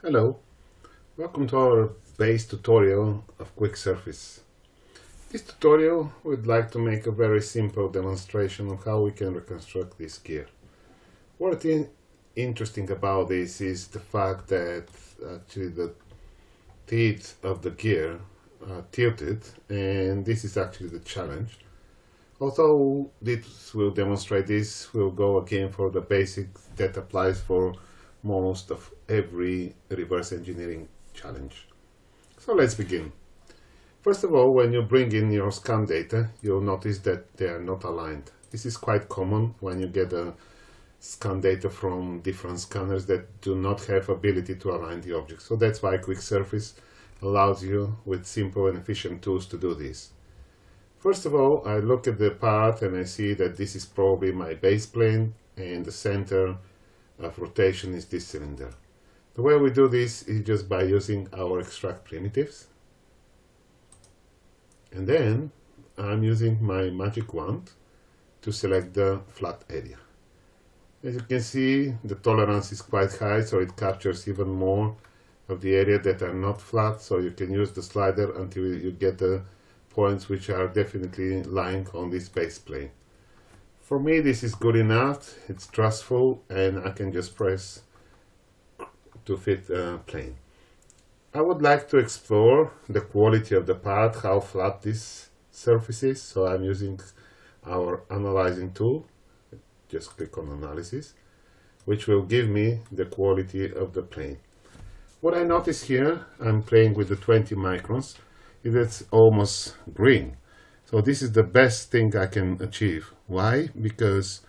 Hello, welcome to our base tutorial of Quick Surface. This tutorial we'd like to make a very simple demonstration of how we can reconstruct this gear. What is interesting about this is the fact that actually the teeth of the gear are tilted and this is actually the challenge. Although this will demonstrate this, we'll go again for the basics that applies for most of every reverse engineering challenge. So let's begin. First of all, when you bring in your scan data, you'll notice that they are not aligned. This is quite common when you get a scan data from different scanners that do not have ability to align the object. So that's why Quick Surface allows you with simple and efficient tools to do this. First of all, I look at the part and I see that this is probably my base plane and the center of rotation is this cylinder. The way we do this is just by using our extract primitives. And then I'm using my magic wand to select the flat area. As you can see, the tolerance is quite high, so it captures even more of the area that are not flat, so you can use the slider until you get the points which are definitely lying on this base plane. For me this is good enough, it's trustful and I can just press to fit a plane. I would like to explore the quality of the part, how flat this surface is, so I'm using our analyzing tool, just click on analysis, which will give me the quality of the plane. What I notice here, I'm playing with the 20 microns, it's almost green. So this is the best thing I can achieve. Why? Because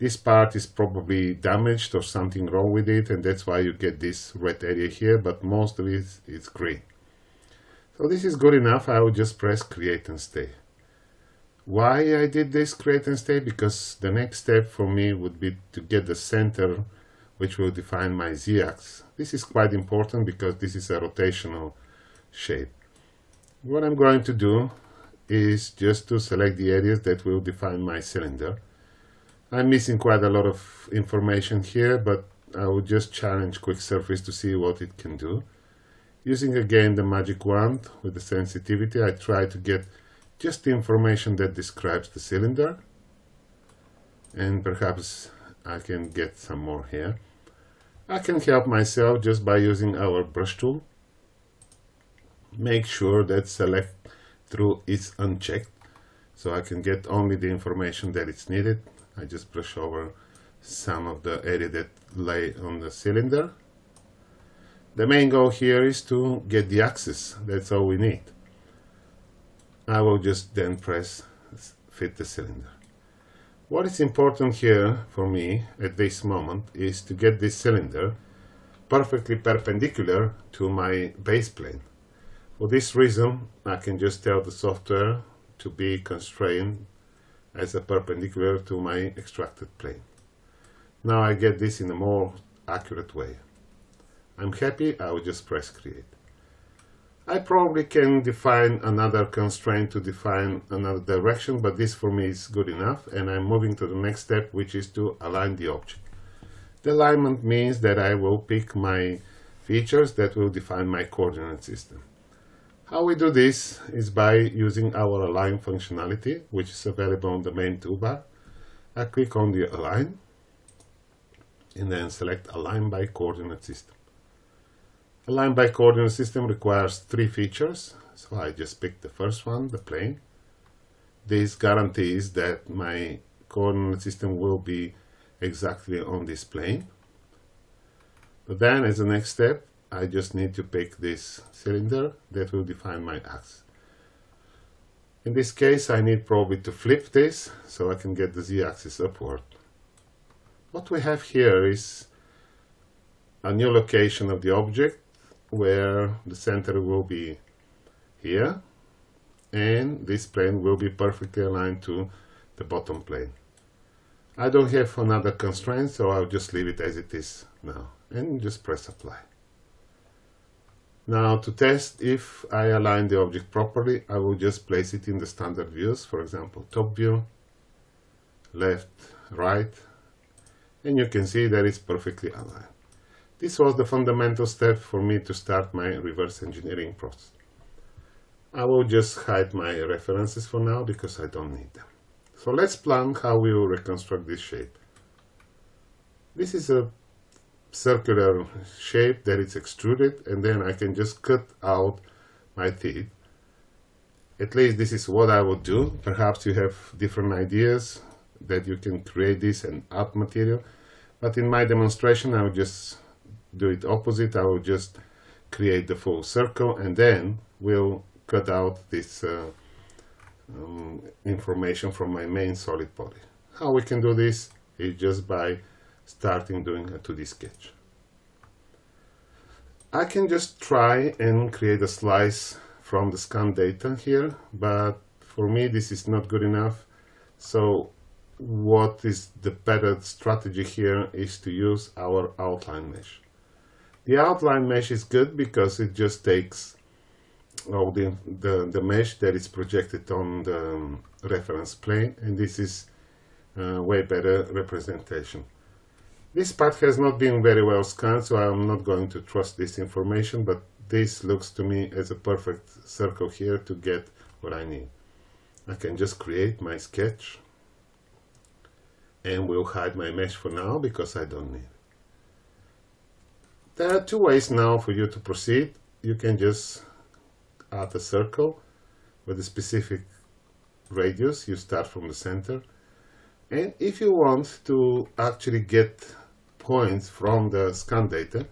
this part is probably damaged or something wrong with it and that's why you get this red area here but most of it is green. So this is good enough, I will just press create and stay. Why I did this create and stay? Because the next step for me would be to get the center which will define my z-axis. This is quite important because this is a rotational shape. What I'm going to do is just to select the areas that will define my cylinder. I'm missing quite a lot of information here, but I will just challenge Quick Surface to see what it can do. Using again the magic wand with the sensitivity, I try to get just the information that describes the cylinder. And perhaps I can get some more here. I can help myself just by using our brush tool make sure that select through is unchecked so I can get only the information that is needed. I just brush over some of the area that lay on the cylinder. The main goal here is to get the axis, that's all we need. I will just then press fit the cylinder. What is important here for me at this moment is to get this cylinder perfectly perpendicular to my base plane. For this reason, I can just tell the software to be constrained as a perpendicular to my extracted plane. Now I get this in a more accurate way. I'm happy, I will just press create. I probably can define another constraint to define another direction, but this for me is good enough and I'm moving to the next step, which is to align the object. The alignment means that I will pick my features that will define my coordinate system. How we do this is by using our align functionality, which is available on the main toolbar. I click on the align and then select align by coordinate system. Align by coordinate system requires three features, so I just pick the first one, the plane. This guarantees that my coordinate system will be exactly on this plane. But then as a next step, I just need to pick this cylinder that will define my axis. In this case I need probably to flip this so I can get the z-axis upward. What we have here is a new location of the object where the center will be here and this plane will be perfectly aligned to the bottom plane. I don't have another constraint so I'll just leave it as it is now and just press apply. Now to test if I align the object properly, I will just place it in the standard views, for example, top view, left, right, and you can see that it's perfectly aligned. This was the fundamental step for me to start my reverse engineering process. I will just hide my references for now because I don't need them. So let's plan how we will reconstruct this shape. This is a circular shape that is extruded and then I can just cut out my teeth. At least this is what I would do. Perhaps you have different ideas that you can create this and add material. But in my demonstration I will just do it opposite. I will just create the full circle and then we'll cut out this uh, um, information from my main solid body. How we can do this is just by starting doing a 2D sketch. I can just try and create a slice from the scan data here, but for me this is not good enough. So what is the better strategy here is to use our outline mesh. The outline mesh is good because it just takes all the, the, the mesh that is projected on the reference plane and this is uh, way better representation. This part has not been very well scanned so I'm not going to trust this information but this looks to me as a perfect circle here to get what I need. I can just create my sketch and will hide my mesh for now because I don't need it. There are two ways now for you to proceed. You can just add a circle with a specific radius. You start from the center. And if you want to actually get points from the scan data,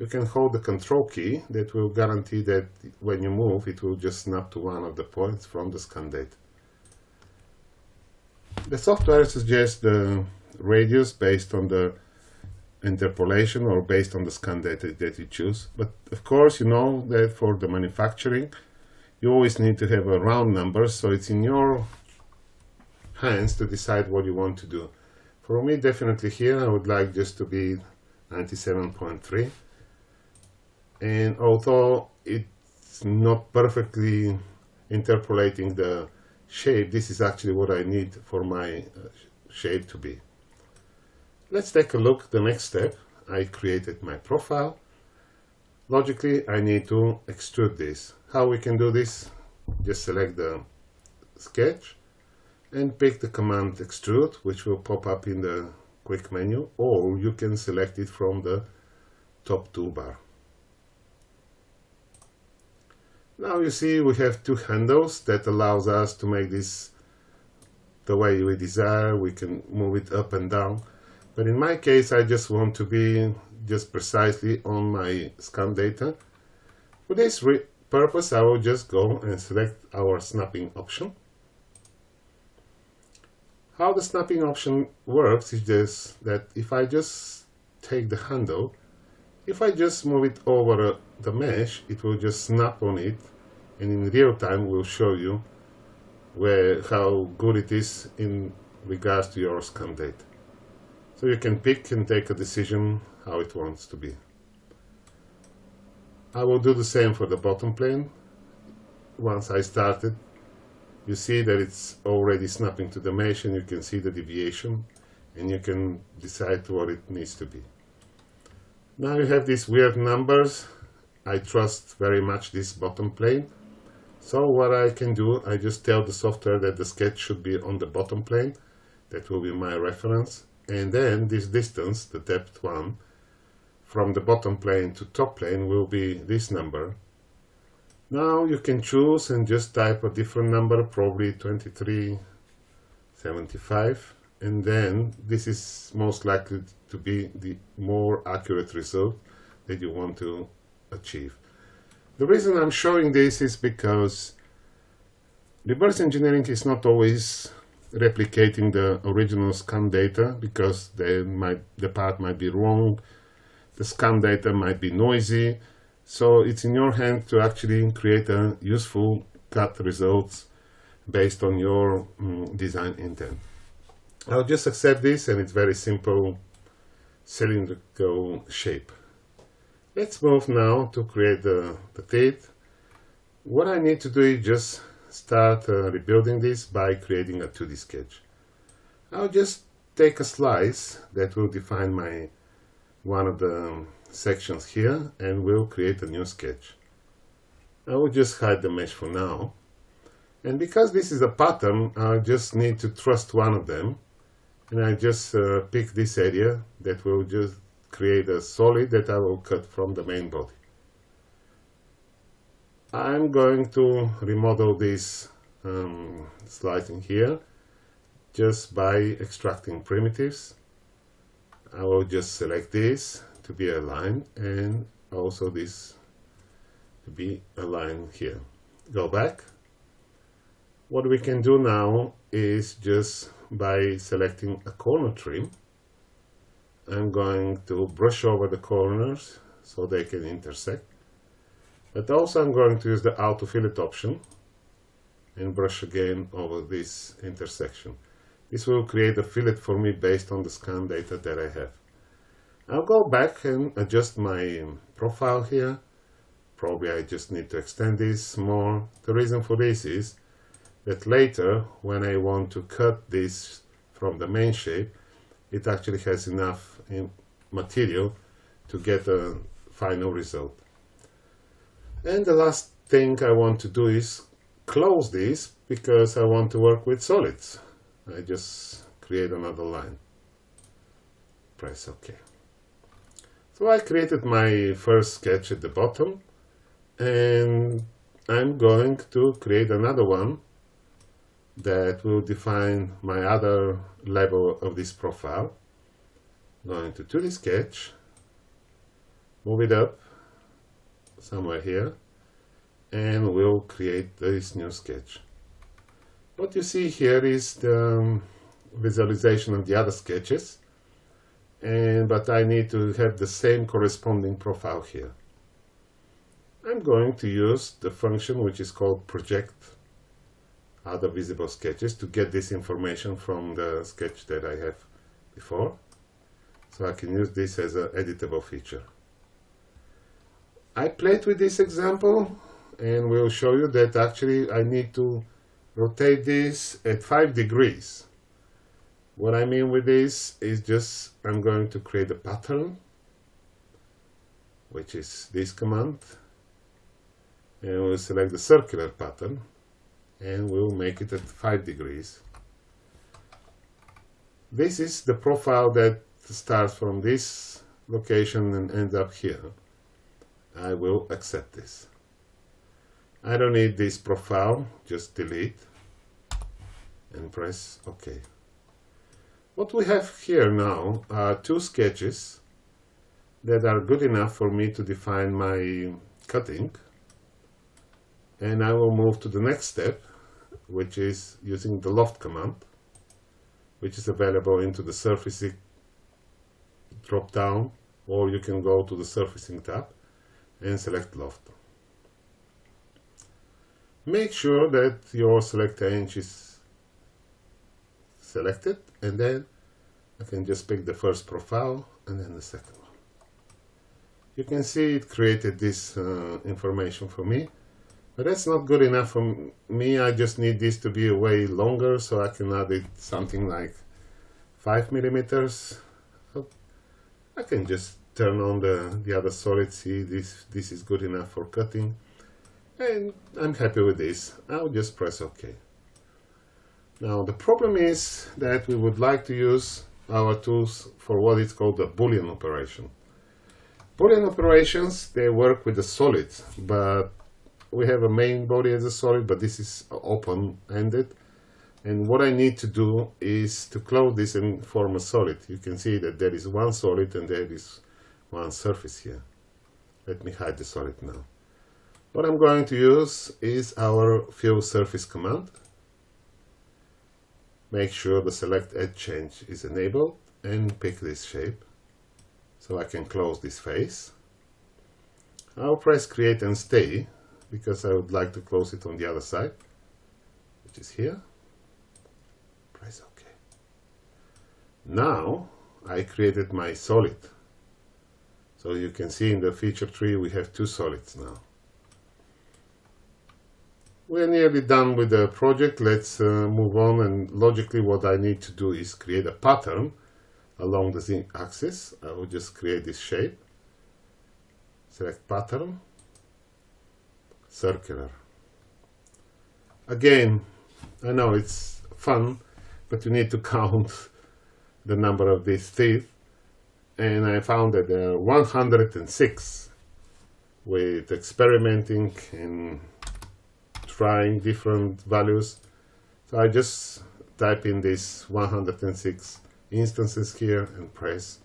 you can hold the control key that will guarantee that when you move it will just snap to one of the points from the scan data. The software suggests the radius based on the interpolation or based on the scan data that you choose. But of course, you know that for the manufacturing, you always need to have a round number, so it's in your hands to decide what you want to do. For me, definitely here, I would like just to be 97.3. And although it's not perfectly interpolating the shape, this is actually what I need for my uh, shape to be. Let's take a look the next step. I created my profile. Logically, I need to extrude this. How we can do this? Just select the sketch and pick the command extrude, which will pop up in the quick menu, or you can select it from the top toolbar. Now you see we have two handles that allows us to make this the way we desire. We can move it up and down. But in my case, I just want to be just precisely on my scan data. For this purpose, I will just go and select our snapping option. How the snapping option works is just that if I just take the handle, if I just move it over uh, the mesh, it will just snap on it and in real time will show you where how good it is in regards to your scan data. So you can pick and take a decision how it wants to be. I will do the same for the bottom plane. Once I started, you see that it's already snapping to the mesh and you can see the deviation and you can decide what it needs to be. Now you have these weird numbers. I trust very much this bottom plane so what I can do, I just tell the software that the sketch should be on the bottom plane. That will be my reference. And then this distance, the depth one, from the bottom plane to top plane will be this number. Now you can choose and just type a different number, probably 2375. And then this is most likely to be the more accurate result that you want to achieve. The reason I'm showing this is because reverse engineering is not always replicating the original scan data because they might, the part might be wrong, the scan data might be noisy, so it's in your hand to actually create a useful cut results based on your um, design intent. I'll just accept this and it's very simple cylindrical shape. Let's move now to create the, the teeth. What I need to do is just start uh, rebuilding this by creating a 2D sketch. I'll just take a slice that will define my one of the sections here and we'll create a new sketch. I will just hide the mesh for now. And because this is a pattern, I just need to trust one of them. And I just uh, pick this area that will just create a solid that I will cut from the main body. I'm going to remodel this um, slicing here just by extracting primitives. I will just select this to be aligned and also this to be aligned here. Go back. What we can do now is just by selecting a corner trim I'm going to brush over the corners so they can intersect but also I'm going to use the auto fillet option and brush again over this intersection. This will create a fillet for me based on the scan data that I have. I'll go back and adjust my profile here. Probably I just need to extend this more. The reason for this is that later when I want to cut this from the main shape, it actually has enough material to get a final result. And the last thing I want to do is close this because I want to work with solids. I just create another line. Press OK. So I created my first sketch at the bottom and I'm going to create another one that will define my other level of this profile. Going to 2D sketch, move it up somewhere here and we'll create this new sketch. What you see here is the um, visualization of the other sketches and but I need to have the same corresponding profile here. I'm going to use the function which is called project other visible sketches to get this information from the sketch that I have before. So I can use this as an editable feature. I played with this example and we'll show you that actually I need to rotate this at 5 degrees. What I mean with this is just I'm going to create a pattern which is this command and we'll select the circular pattern and we'll make it at 5 degrees. This is the profile that starts from this location and ends up here. I will accept this. I don't need this profile, just delete and press OK. What we have here now are two sketches that are good enough for me to define my cutting and I will move to the next step which is using the loft command which is available into the surfacing drop down or you can go to the surfacing tab and select loft. Make sure that your select edge is selected and then I can just pick the first profile and then the second one. You can see it created this uh, information for me but that's not good enough for me. I just need this to be a way longer so I can add it something like 5 millimeters. I can just turn on the, the other solid, see this, this is good enough for cutting. And I'm happy with this. I'll just press OK. Now the problem is that we would like to use our tools for what is called a Boolean operation. Boolean operations, they work with the solid, but we have a main body as a solid, but this is open-ended. And what I need to do is to close this and form a solid. You can see that there is one solid and there is one surface here. Let me hide the solid now. What I'm going to use is our fill surface command. Make sure the select edge change is enabled and pick this shape so I can close this face. I'll press create and stay because I would like to close it on the other side, which is here. Press OK. Now I created my solid. So you can see in the feature tree we have two solids now. We're nearly done with the project. Let's uh, move on. And logically what I need to do is create a pattern along the z axis. I will just create this shape. Select pattern. Circular. Again I know it's fun but you need to count the number of these teeth. And I found that there are 106 with experimenting and trying different values. So I just type in these 106 instances here and press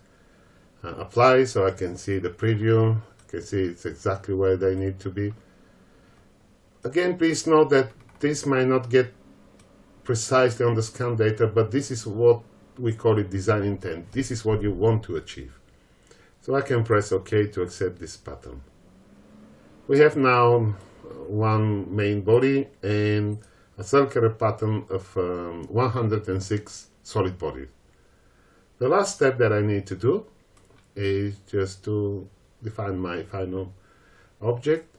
uh, apply so I can see the preview you can see it's exactly where they need to be. Again please note that this might not get precisely on the scan data but this is what we call it design intent. This is what you want to achieve. So I can press OK to accept this pattern. We have now one main body and a circular pattern of um, 106 solid bodies the last step that I need to do is just to define my final object.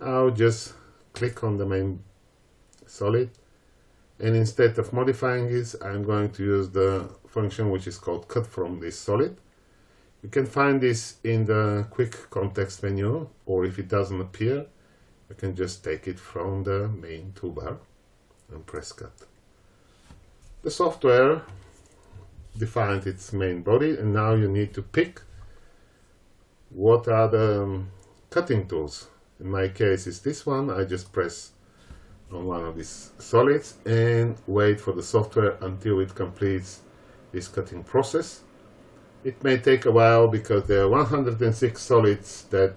I'll just click on the main solid and instead of modifying this I'm going to use the function which is called cut from this solid. You can find this in the quick context menu or if it doesn't appear you can just take it from the main toolbar and press cut. The software defined its main body and now you need to pick what are the um, cutting tools. In my case is this one. I just press on one of these solids and wait for the software until it completes this cutting process. It may take a while because there are 106 solids that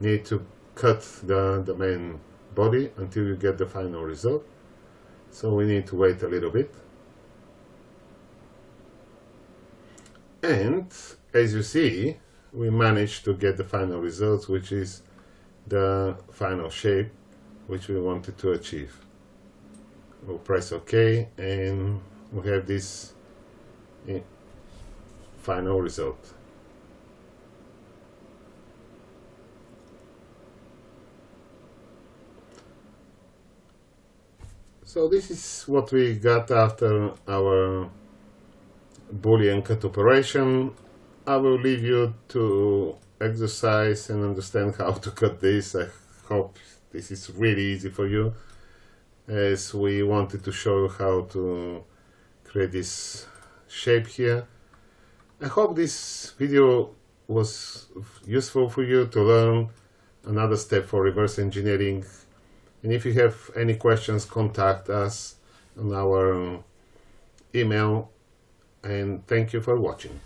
need to cut the, the main body until you get the final result. So we need to wait a little bit. And as you see we managed to get the final results which is the final shape which we wanted to achieve. We'll press ok and we have this eh, final result so this is what we got after our boolean cut operation. I will leave you to exercise and understand how to cut this. I hope this is really easy for you as we wanted to show you how to create this shape here. I hope this video was useful for you to learn another step for reverse engineering and if you have any questions contact us on our uh, email and thank you for watching.